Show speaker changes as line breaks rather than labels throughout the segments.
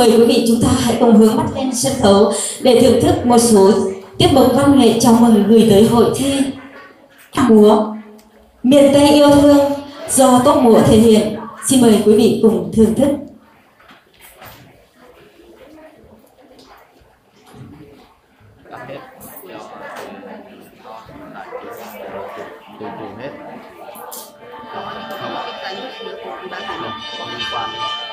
mời quý vị chúng ta hãy cùng hướng mắt lên sân khấu để thưởng thức một số tiết mục văn nghệ chào mừng gửi tới hội thi múa miền Tây yêu thương do tốt múa thể hiện. Xin mời quý vị cùng thưởng thức.
lòng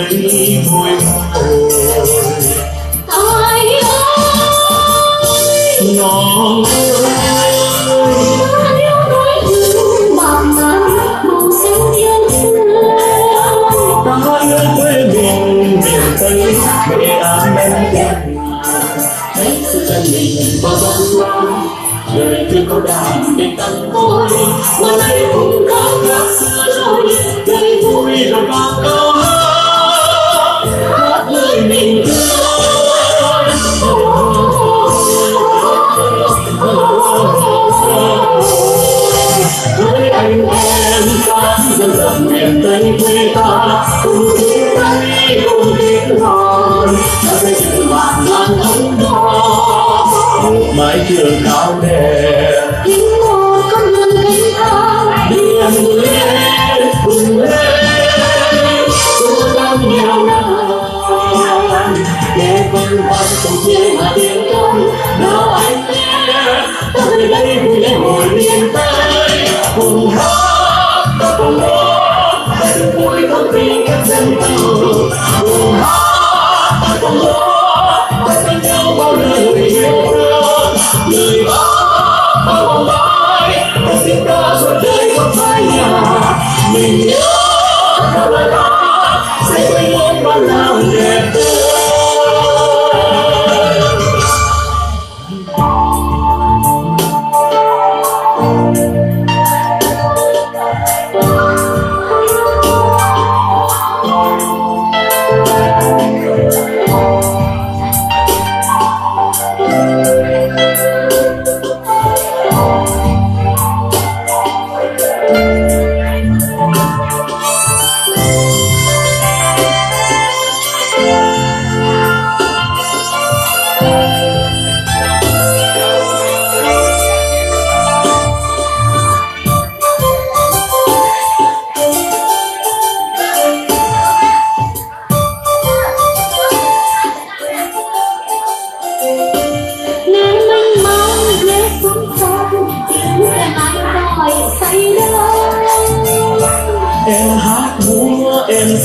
đây vui hồi
ai ơi
nó ta yêu quê mình miền tây nghệ an em đẹp thấy sự chân mình bao bông đời chưa có đàn để tặng tôi mà nay cũng mãi mái trường cao đẹp
tiếng một con đường cánh thang
điềm lên cùng lên xua tan nhiều năm. Nghe con vang cùng chia mà tiếng con nào anh nghe ta đây vui lên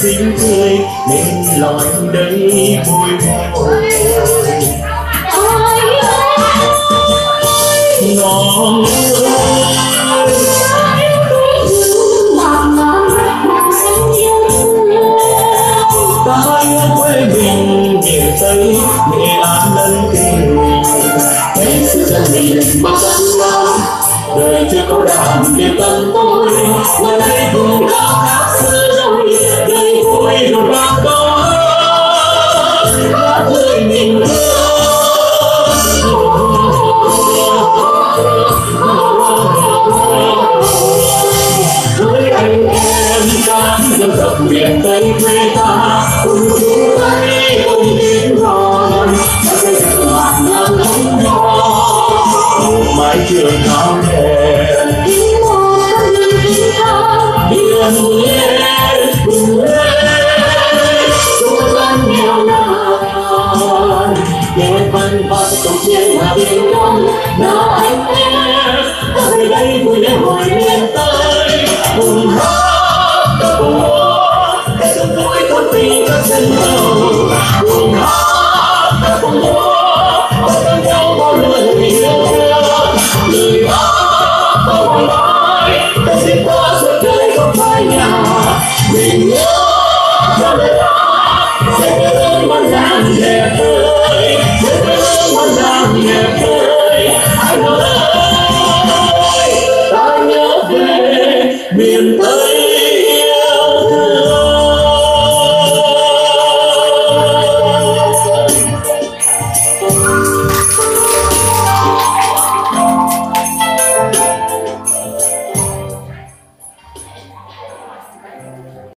xinh tươi nên lòng đây. Vui hồi
ai ơi
nó
mòn mòn mong xanh yêu. Thương
ta yêu quê mình miền tây nghệ an lân tình. Thấy sự chân bao dân lan đời chưa có đàn để tâm tôi mà đây cùng cao khác đời vui rồi bao câu hát mình lời với anh em ta dân tộc miền tây quê ta cùng chung tay cùng tiếng hòn ta sẽ dựng bạn ngàn ống đỏ một trường cao nó anh em về đây vui lễ hội miền tây. Cùng hát cùng múa sông núi thôn tình các dân tộc cùng hát cùng múa bắt tay nhau bao lần yêu thương. Người đó không mãi ta sẽ qua suốt đời không phai nhạt. Mình nhớ cho đời ta sẽ nhớ ơn món làng đẹp.